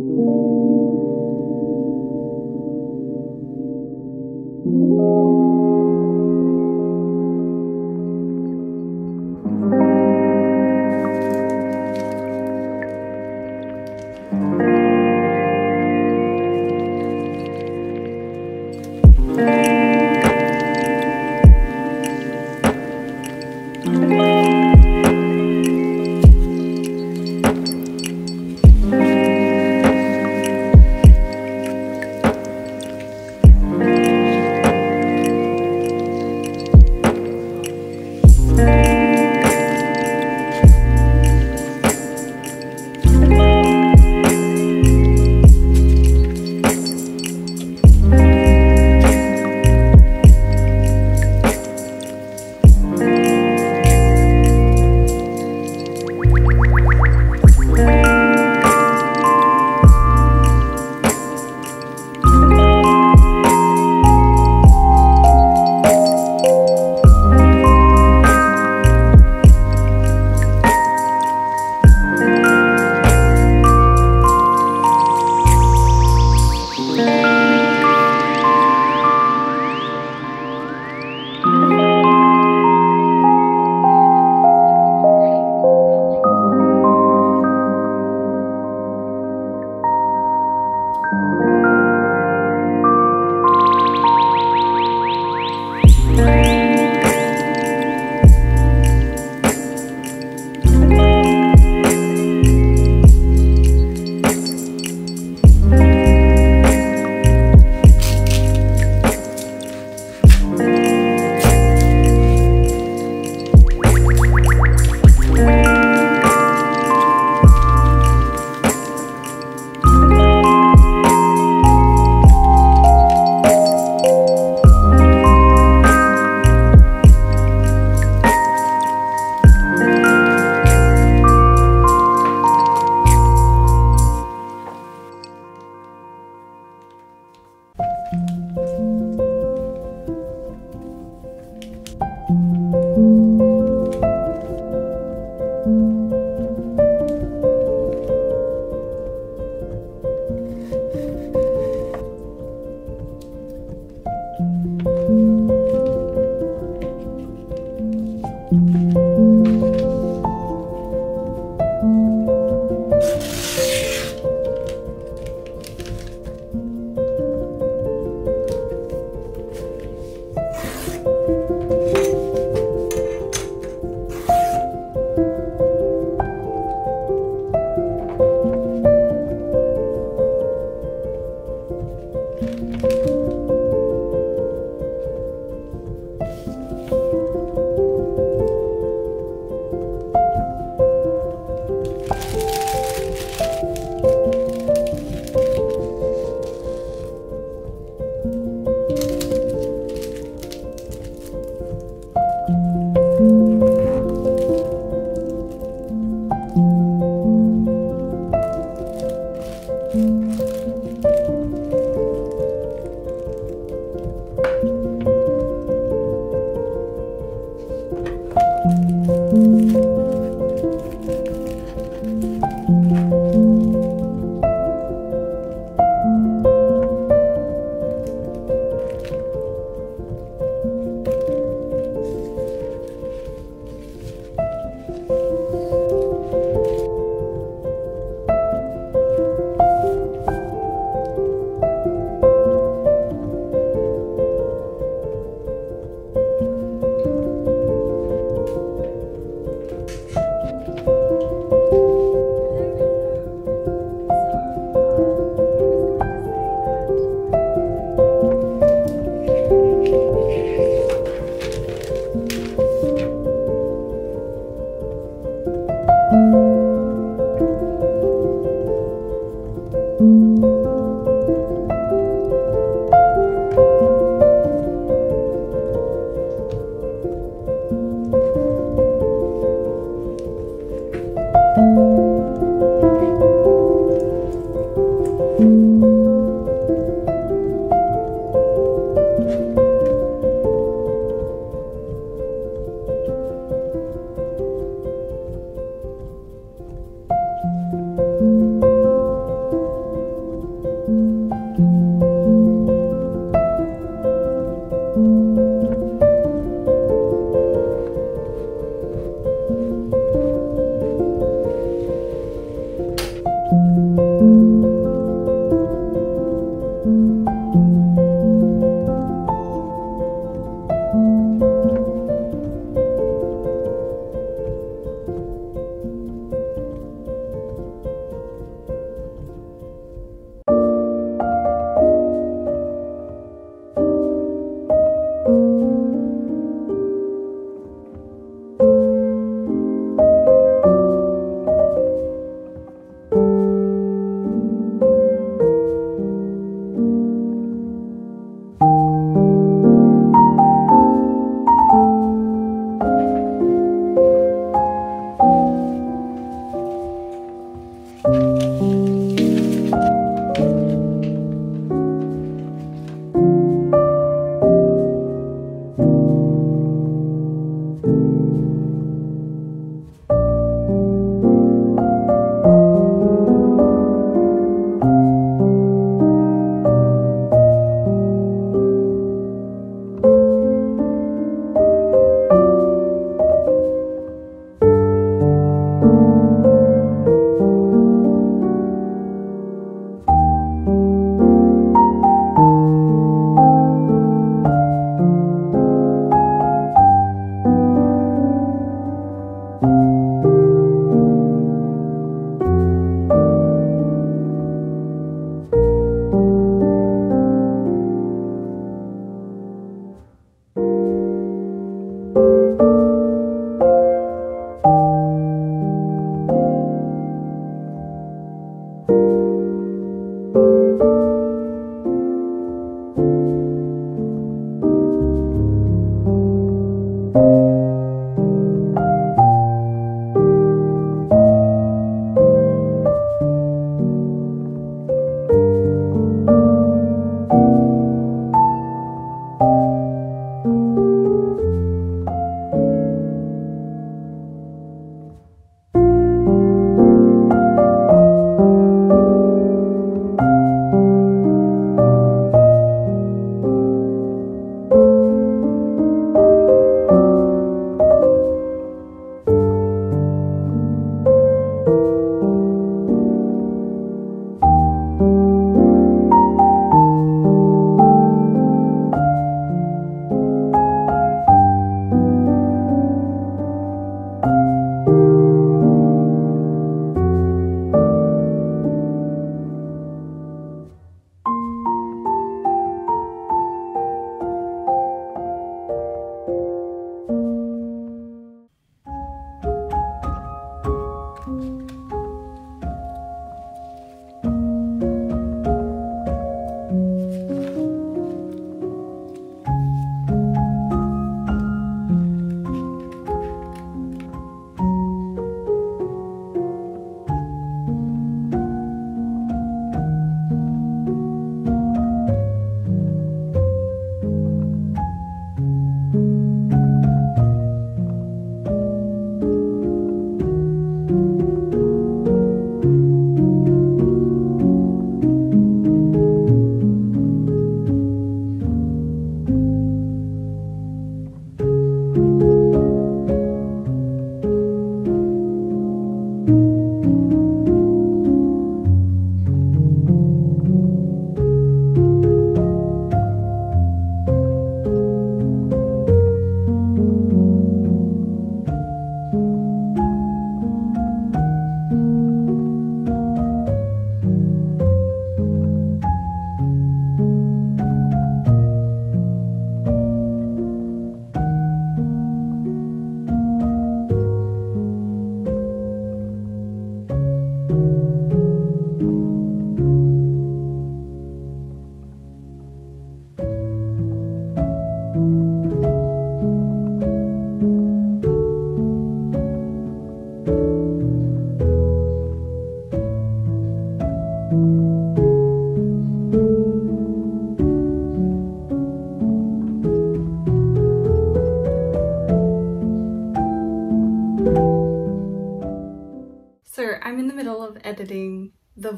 Thank you.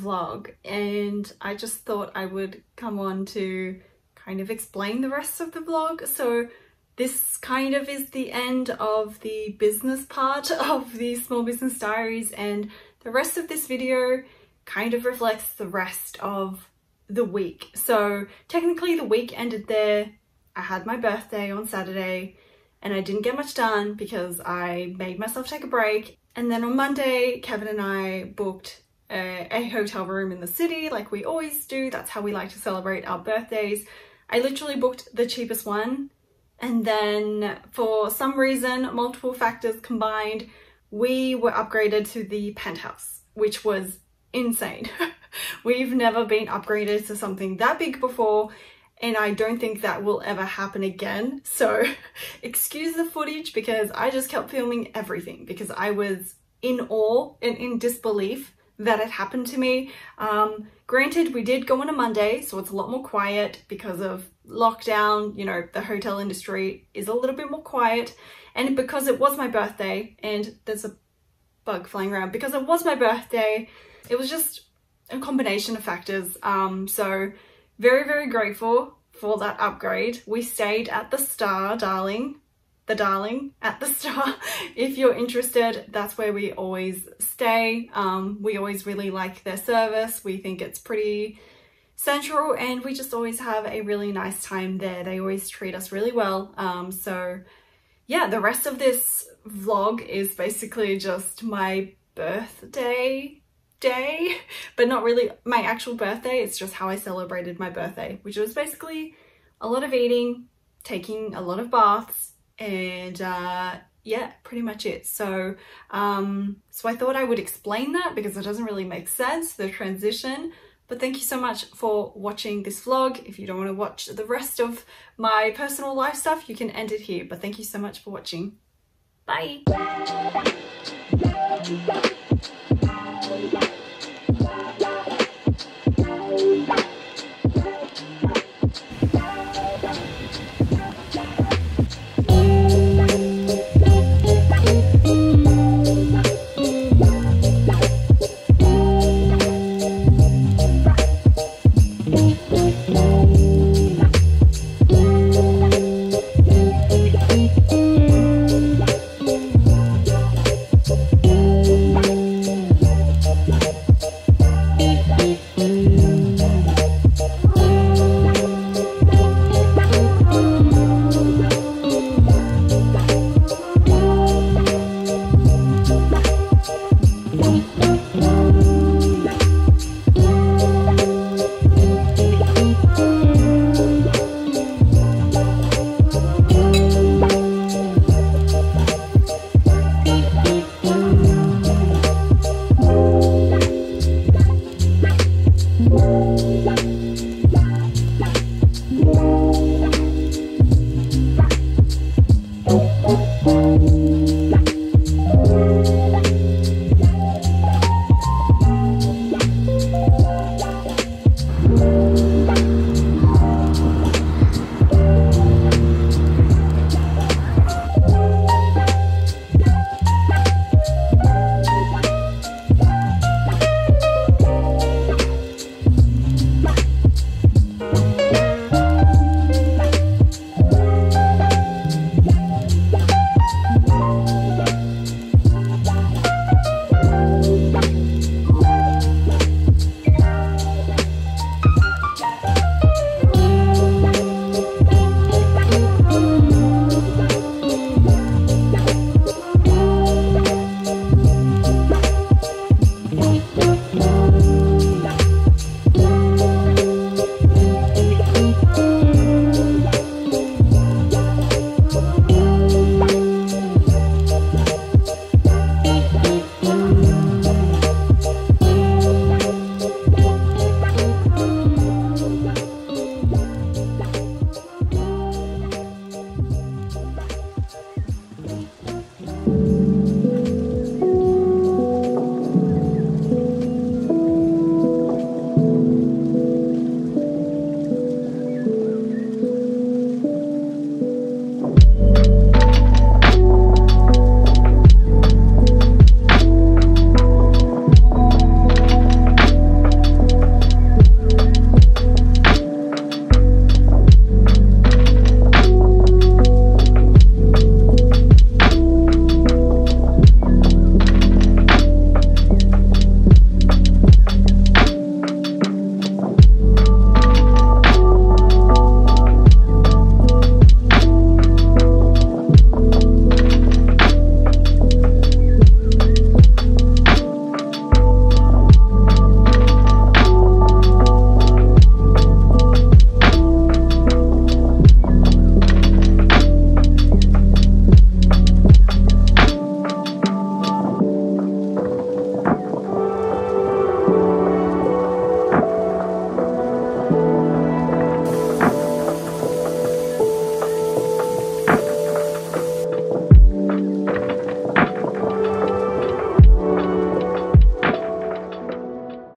Vlog and I just thought I would come on to kind of explain the rest of the vlog. So this kind of is the end of the business part of the Small Business Diaries and the rest of this video kind of reflects the rest of the week. So technically the week ended there. I had my birthday on Saturday and I didn't get much done because I made myself take a break. And then on Monday, Kevin and I booked a, a, hotel room in the city like we always do. That's how we like to celebrate our birthdays. I literally booked the cheapest one. And then for some reason, multiple factors combined, we were upgraded to the penthouse, which was insane. We've never been upgraded to something that big before and I don't think that will ever happen again. So excuse the footage because I just kept filming everything because I was in awe and in disbelief that it happened to me. Um, granted, we did go on a Monday, so it's a lot more quiet because of lockdown. You know, the hotel industry is a little bit more quiet. And because it was my birthday, and there's a bug flying around, because it was my birthday, it was just a combination of factors. Um, so very, very grateful for that upgrade. We stayed at the Star, darling. The Darling at the Star. if you're interested, that's where we always stay. Um, we always really like their service. We think it's pretty central and we just always have a really nice time there. They always treat us really well. Um, so yeah, the rest of this vlog is basically just my birthday day, but not really my actual birthday. It's just how I celebrated my birthday, which was basically a lot of eating, taking a lot of baths, and uh, yeah, pretty much it. So, um, so I thought I would explain that because it doesn't really make sense, the transition. But thank you so much for watching this vlog. If you don't want to watch the rest of my personal life stuff, you can end it here. But thank you so much for watching. Bye.